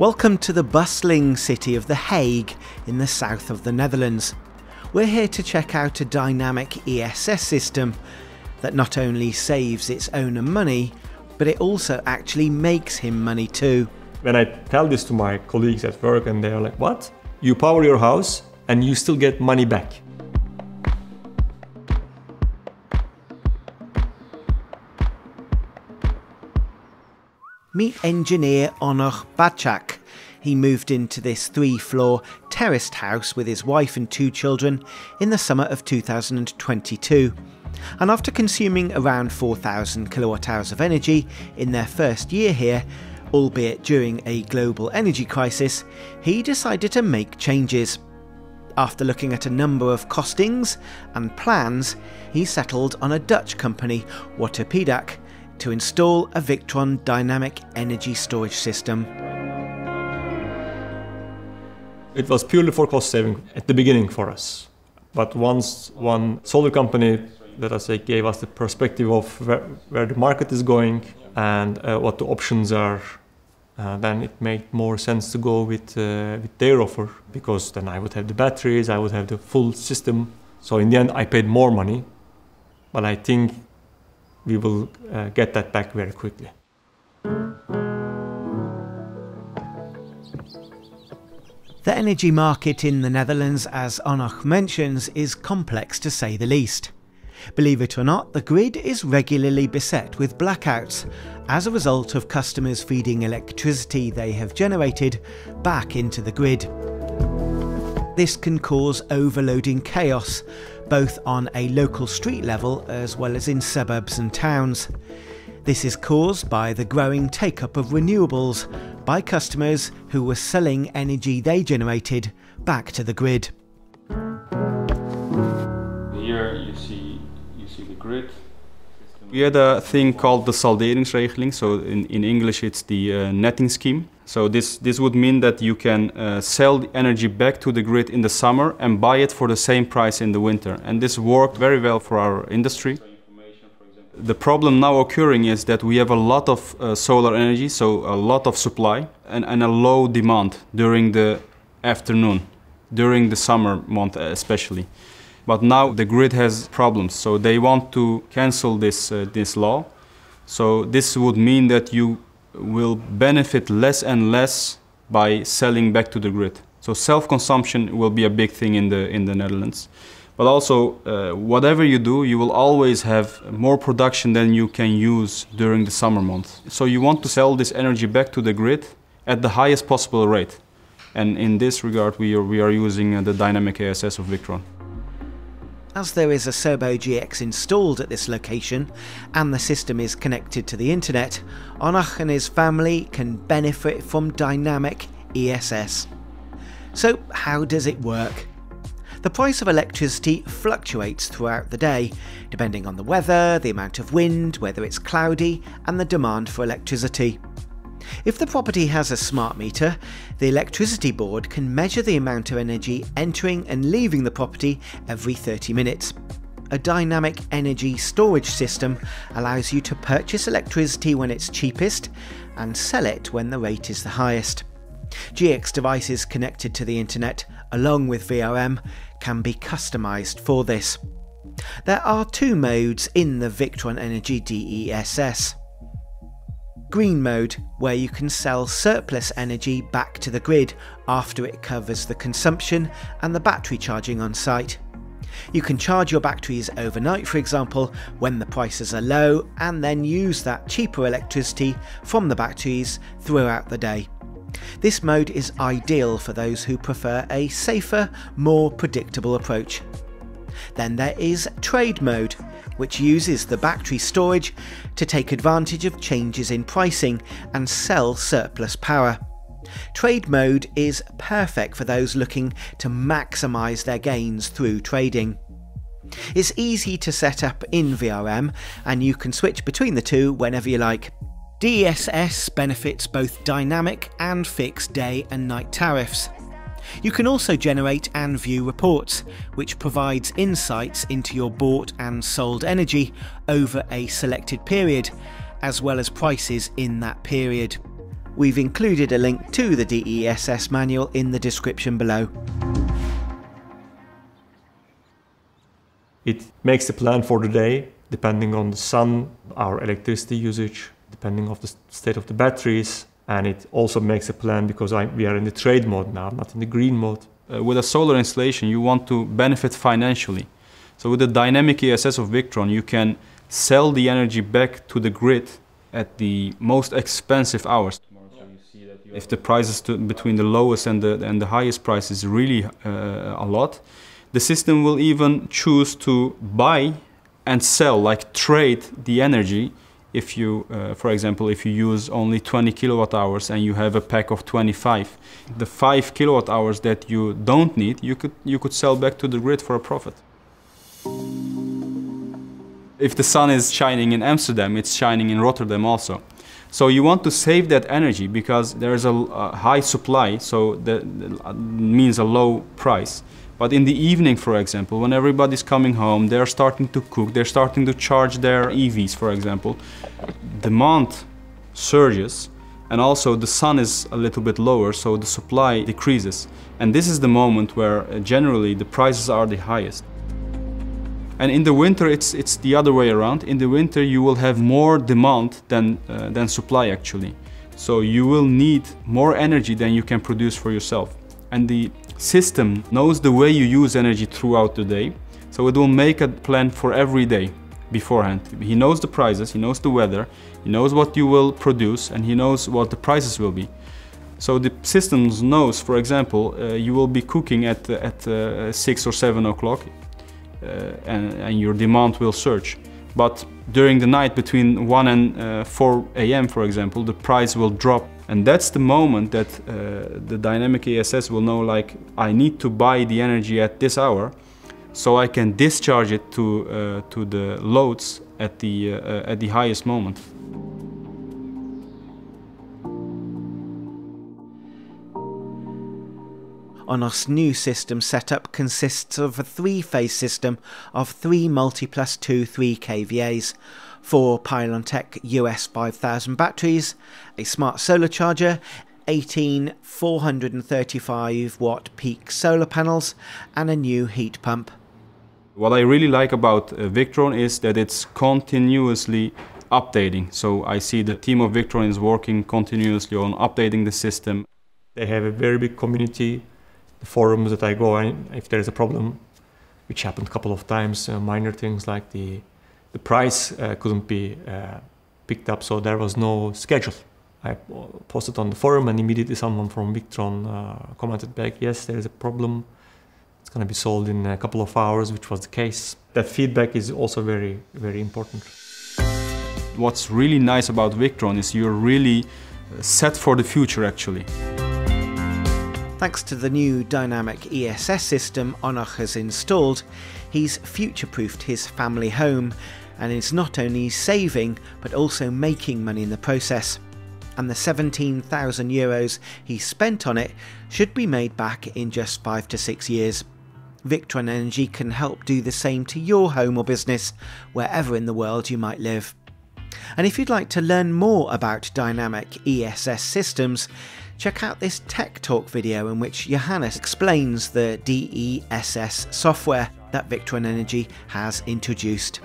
Welcome to the bustling city of The Hague in the south of the Netherlands. We're here to check out a dynamic ESS system that not only saves its owner money, but it also actually makes him money too. When I tell this to my colleagues at work and they're like, what? You power your house and you still get money back. Meet engineer Onur Bacak. He moved into this three floor terraced house with his wife and two children in the summer of 2022. And after consuming around 4,000 kilowatt hours of energy in their first year here, albeit during a global energy crisis, he decided to make changes. After looking at a number of costings and plans, he settled on a Dutch company, Wattopjedak, to install a Victron dynamic energy storage system. It was purely for cost saving at the beginning for us. But once one solar company, let us say, gave us the perspective of where, where the market is going and uh, what the options are, uh, then it made more sense to go with, uh, with their offer because then I would have the batteries, I would have the full system. So in the end, I paid more money, but I think we will uh, get that back very quickly. The energy market in the Netherlands, as Onur mentions, is complex to say the least. Believe it or not, the grid is regularly beset with blackouts as a result of customers feeding electricity they have generated back into the grid. This can cause overloading chaos, both on a local street level as well as in suburbs and towns. This is caused by the growing take up of renewables by customers who were selling energy they generated back to the grid. Here you see you see the grid. We had a thing called the salderingsregeling, so in, in English it's the uh, netting scheme. So this, this would mean that you can uh, sell the energy back to the grid in the summer and buy it for the same price in the winter. And this worked very well for our industry. The problem now occurring is that we have a lot of uh, solar energy, so a lot of supply, and, and a low demand during the afternoon, during the summer month especially. But now the grid has problems, so they want to cancel this, uh, this law. So this would mean that you will benefit less and less by selling back to the grid. So self-consumption will be a big thing in the, in the Netherlands. But also, uh, whatever you do, you will always have more production than you can use during the summer months. So you want to sell this energy back to the grid at the highest possible rate. And in this regard, we are, we are using uh, the dynamic ESS of Victron. As there is a Cerbo GX installed at this location and the system is connected to the internet, Onur and his family can benefit from dynamic ESS. So how does it work? The price of electricity fluctuates throughout the day, depending on the weather, the amount of wind, whether it's cloudy, and the demand for electricity. If the property has a smart meter, the electricity board can measure the amount of energy entering and leaving the property every 30 minutes. A dynamic energy storage system allows you to purchase electricity when it's cheapest and sell it when the rate is the highest. GX devices connected to the internet, along with VRM, can be customised for this. There are two modes in the Victron Energy DESS. Green mode, where you can sell surplus energy back to the grid after it covers the consumption and the battery charging on site. You can charge your batteries overnight, for example, when the prices are low, and then use that cheaper electricity from the batteries throughout the day. This mode is ideal for those who prefer a safer, more predictable approach. Then there is trade mode, which uses the battery storage to take advantage of changes in pricing and sell surplus power. Trade mode is perfect for those looking to maximise their gains through trading. It's easy to set up in VRM and you can switch between the two whenever you like. DESS benefits both dynamic and fixed day and night tariffs. You can also generate and view reports, which provides insights into your bought and sold energy over a selected period, as well as prices in that period. We've included a link to the DESS manual in the description below. It makes a plan for the day depending on the sun, our electricity usage, depending on the state of the batteries, and it also makes a plan because I, we are in the trade mode now, not in the green mode. Uh, with a solar installation, you want to benefit financially. So with the dynamic ESS of Victron, you can sell the energy back to the grid at the most expensive hours. If the prices to, between the lowest and the, and the highest price is really uh, a lot, the system will even choose to buy and sell, like trade the energy if you, uh, for example, if you use only 20 kilowatt hours and you have a pack of 25, the 5 kilowatt hours that you don't need, you could, you could sell back to the grid for a profit. If the sun is shining in Amsterdam, it's shining in Rotterdam also. So you want to save that energy because there's a, a high supply, so that means a low price. But in the evening, for example, when everybody's coming home, they're starting to cook, they're starting to charge their EVs, for example, demand surges and also the sun is a little bit lower, so the supply decreases. And this is the moment where uh, generally the prices are the highest. And in the winter, it's, it's the other way around. In the winter, you will have more demand than, uh, than supply actually. So you will need more energy than you can produce for yourself. And the system knows the way you use energy throughout the day, so it will make a plan for every day beforehand. He knows the prices, he knows the weather, he knows what you will produce, and he knows what the prices will be. So the system knows, for example, uh, you will be cooking at, uh, at uh, 6 or 7 o'clock uh, and, and, your demand will surge. But during the night between 1 and uh, 4 a.m., for example, the price will drop and that's the moment that uh, the dynamic ESS will know like I need to buy the energy at this hour so I can discharge it to, uh, to the loads at the, uh, at the highest moment. Onur's new system setup consists of a three-phase system of three MultiPlus two 3 kVAs, four Pylontech US 5000 batteries, a smart solar charger, 18 435 watt peak solar panels, and a new heat pump. What I really like about uh, Victron is that it's continuously updating. So I see the team of Victron is working continuously on updating the system. They have a very big community. The forums that I go in, if there is a problem, which happened a couple of times, uh, minor things like the the price uh, couldn't be uh, picked up, so there was no schedule. I posted on the forum, and immediately someone from Victron uh, commented back, "Yes, there is a problem. It's going to be solved in a couple of hours," which was the case. That feedback is also very, very important. What's really nice about Victron is you're really set for the future, actually. Thanks to the new dynamic ESS system Onur has installed, he's future proofed his family home and is not only saving but also making money in the process. And the 17,000 euros he spent on it should be made back in just 5 to 6 years. Victron Energy can help do the same to your home or business, wherever in the world you might live. And if you'd like to learn more about dynamic ESS systems, check out this Tech Talk video in which Johannes explains the DESS software that Victron Energy has introduced.